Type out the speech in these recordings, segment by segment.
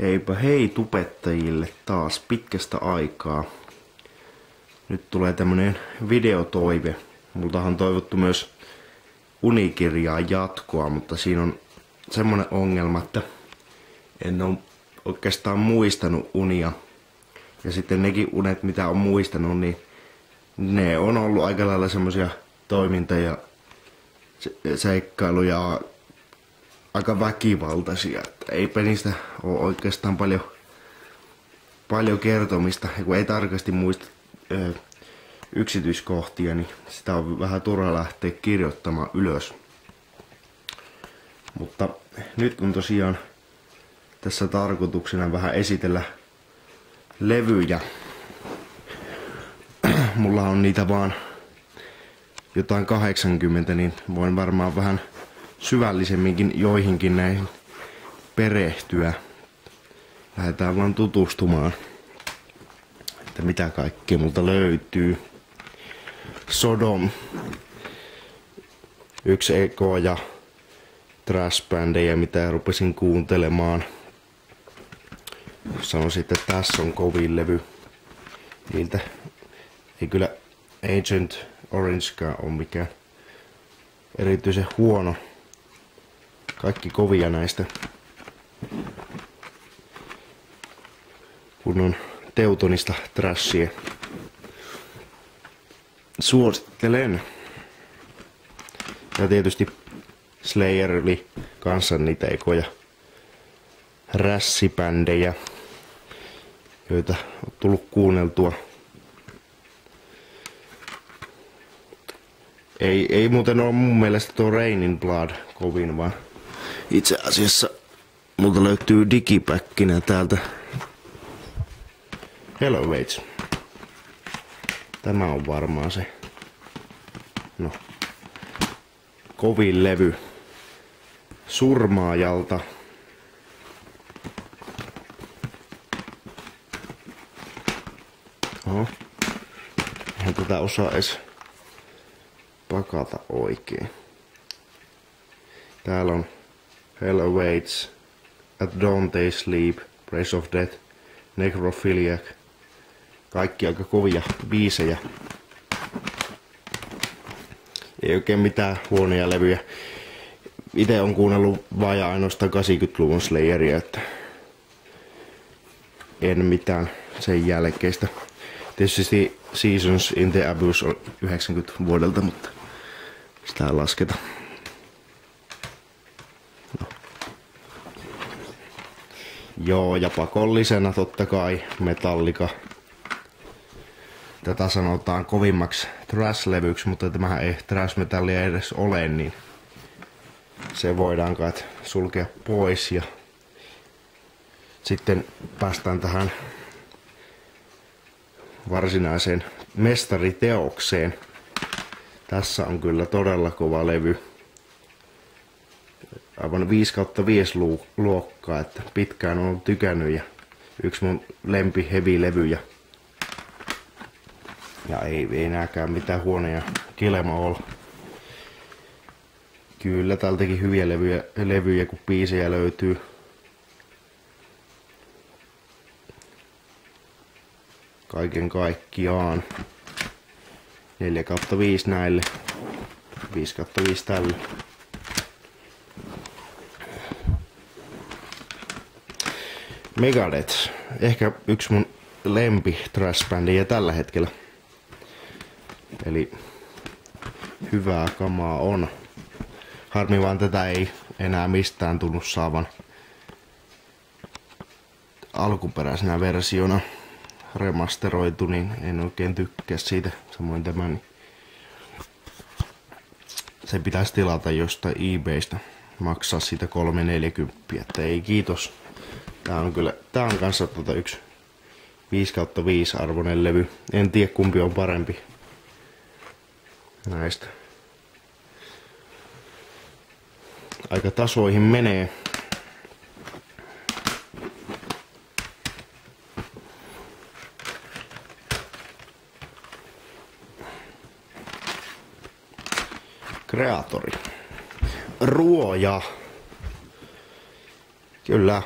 Heipä hei tupettajille taas pitkästä aikaa. Nyt tulee tämmönen videotoive. Multahan on toivottu myös unikirjaa jatkoa, mutta siinä on semmonen ongelma, että en ole oikeastaan muistanut unia. Ja sitten nekin unet, mitä on muistanut, niin ne on ollut aika lailla semmosia toiminta- ja seikkailuja aika väkivaltaisia. Että eipä niistä ole oikeastaan paljon, paljon kertomista. Ja kun ei tarkasti muista ö, yksityiskohtia, niin sitä on vähän turha lähteä kirjoittamaan ylös. Mutta nyt on tosiaan tässä tarkoituksena vähän esitellä levyjä. Mulla on niitä vaan jotain 80, niin voin varmaan vähän syvällisemminkin joihinkin näihin perehtyä. Lähdetään vaan tutustumaan, että mitä kaikkea multa löytyy. Sodom, yksi eko ja trash mitä rupesin kuuntelemaan. Sanoisin, että tässä on kovin levy. Niiltä ei kyllä Agent Orangekaan ole mikään erityisen huono kaikki kovia näistä. Kun on Teutonista trashia. Suosittelen. Ja tietysti Slayer oli kanssa niitä ekoja rässipändejä, joita on tullut kuunneltua. Ei, ei muuten ole mun mielestä tuo Rainin Blood kovin, vaan itse asiassa multa löytyy digipäkkinä täältä. Hello Waits. Tämä on varmaan se. No. Kovin levy. Surmaajalta. Oho. Eihän tätä osaa edes pakata oikein. Täällä on Hell Awaits, At Dawn They Sleep, Praise of Death, Necrophiliac. Kaikki aika kovia biisejä. Ei oikein mitään huonoja levyjä. Itse on kuunnellut vain ainoastaan 80-luvun Slayeria, että en mitään sen jälkeistä. Tietysti Seasons in the Abyss on 90 vuodelta, mutta sitä ei lasketa. Joo, ja pakollisena totta kai Metallika. Tätä sanotaan kovimmaksi thrash-levyksi, mutta tämähän ei thrash-metallia edes ole, niin se voidaan kai sulkea pois ja sitten päästään tähän varsinaiseen mestariteokseen. Tässä on kyllä todella kova levy aivan 5 kautta 5 luokkaa, että pitkään on tykännyt ja yksi mun lempi levyjä. Ja ei, ei nääkään mitään huonoja kilema olla. Kyllä tältäkin hyviä levyjä, levyjä kun biisejä löytyy. Kaiken kaikkiaan. 4 kautta 5 näille. 5 kautta 5 tälle. Megadeth. Ehkä yksi mun lempi trash ja tällä hetkellä. Eli hyvää kamaa on. Harmi vaan tätä ei enää mistään tunnu saavan alkuperäisenä versiona remasteroitu, niin en oikein tykkää siitä. Samoin tämän se pitäisi tilata jostain eBaystä. Maksaa siitä 340, että ei kiitos. Tää on kyllä, tää on kanssa tota yksi 5 kautta 5 arvoinen levy. En tiedä kumpi on parempi näistä. Aika tasoihin menee. Kreatori. Ruoja. Kyllä,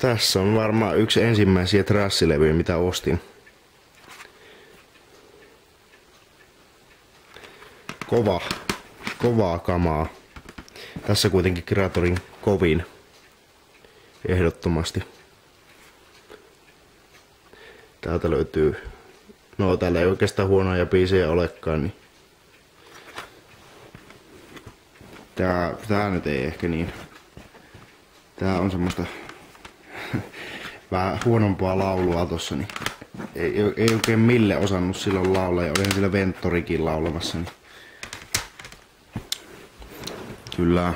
Tässä on varmaan yksi ensimmäisiä trassilevyjä, mitä ostin. Kova, kovaa kamaa. Tässä kuitenkin kreatorin kovin. Ehdottomasti. Täältä löytyy... No täällä ei oikeastaan huonoja biisejä olekaan, niin... Tää, tää nyt ei ehkä niin. Tää on semmoista vähän huonompaa laulua tossa, niin ei, ei oikein mille osannut silloin laulaa ja olihan sillä Ventorikin laulamassa. Niin. Kyllä.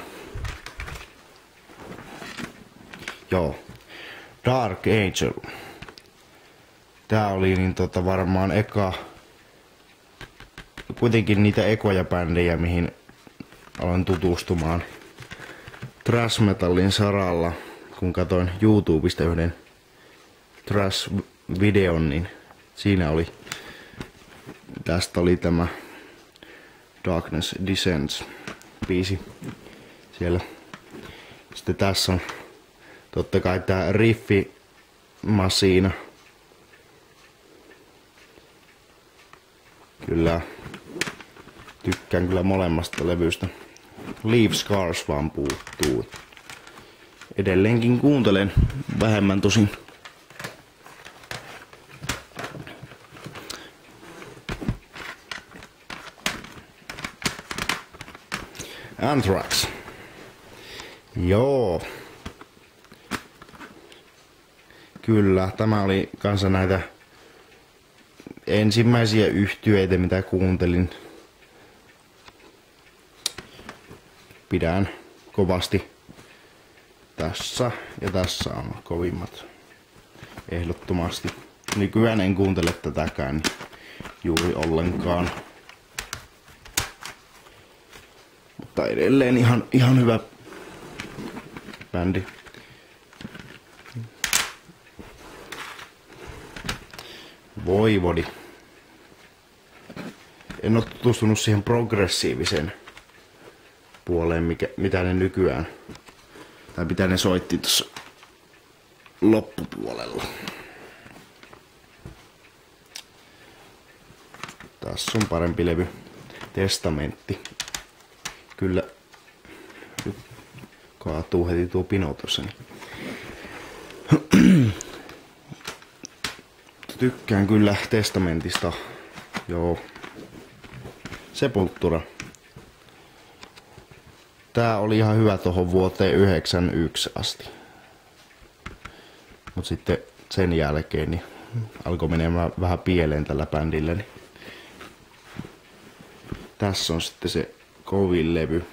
Joo. Dark Angel. Tää oli niin tota varmaan eka, kuitenkin niitä ekoja bändejä, mihin aloin tutustumaan thrash metallin saralla, kun katoin YouTubesta yhden thrash-videon, niin siinä oli, tästä oli tämä Darkness Descends biisi siellä. Sitten tässä on totta kai tää riffi masiina. Kyllä. Tykkään kyllä molemmasta levystä. Leave Scars vaan puuttuu. Edelleenkin kuuntelen vähemmän tosin. Anthrax. Joo. Kyllä, tämä oli kanssa näitä ensimmäisiä yhtyeitä, mitä kuuntelin. Pidän kovasti tässä ja tässä on kovimmat ehdottomasti. Nykyään en kuuntele tätäkään juuri ollenkaan. Mutta edelleen ihan, ihan hyvä bändi. Voivodi. En ole tutustunut siihen progressiiviseen puoleen, mikä, mitä ne nykyään, tai mitä ne soitti tuossa loppupuolella. Tässä on parempi levy. Testamentti. Kyllä. Kaatuu heti tuo pino tossa. Niin. Tykkään kyllä testamentista. Joo. Sepultura. Tää oli ihan hyvä tuohon vuoteen 91 asti. Mut sitten sen jälkeen niin alkoi menemään vähän pieleen tällä bändillä. Niin tässä on sitten se kovin levy.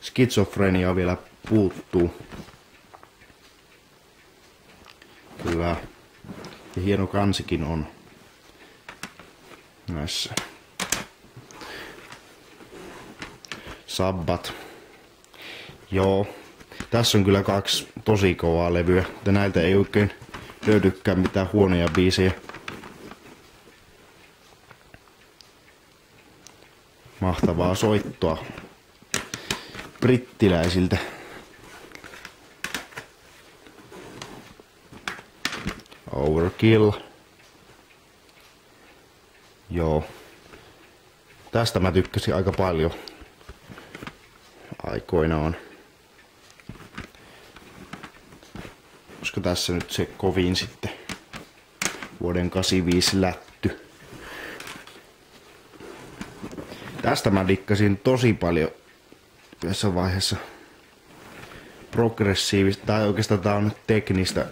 Skitsofrenia vielä puuttuu. Kyllä. Ja hieno kansikin on näissä. Sabbat. Joo. Tässä on kyllä kaksi tosi kovaa levyä. Mutta näiltä ei oikein löydykään mitään huonoja biisejä. Mahtavaa soittoa brittiläisiltä. Overkill. Joo. Tästä mä tykkäsin aika paljon aikoinaan. Koska tässä nyt se kovin sitten vuoden 85 lätty. Tästä mä dikkasin tosi paljon yhdessä vaiheessa progressiivista, tai oikeastaan tää on teknistä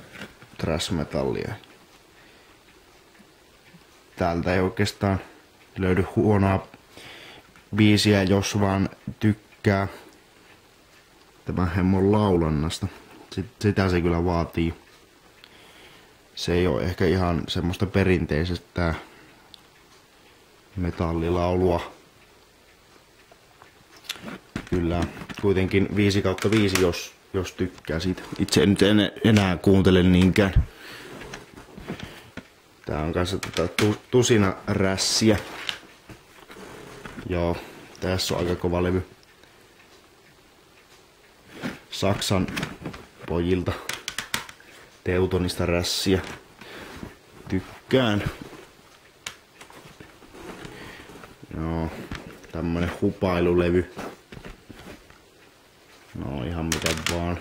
thrash metallia. Täältä ei oikeastaan löydy huonoa biisiä, jos vaan tykkää tämän hemmon laulannasta. Sitä se kyllä vaatii. Se ei ole ehkä ihan semmoista perinteisestä metallilaulua. Kyllä, kuitenkin 5 kautta 5, jos, jos tykkää siitä. Itse en nyt en, enää kuuntele niinkään. Tää on kanssa tota tusina rässiä. Joo, tässä on aika kova levy. Saksan pojilta. Teutonista rässiä. Tykkään. Joo, tämmönen hupailulevy. No ihan mitä vaan.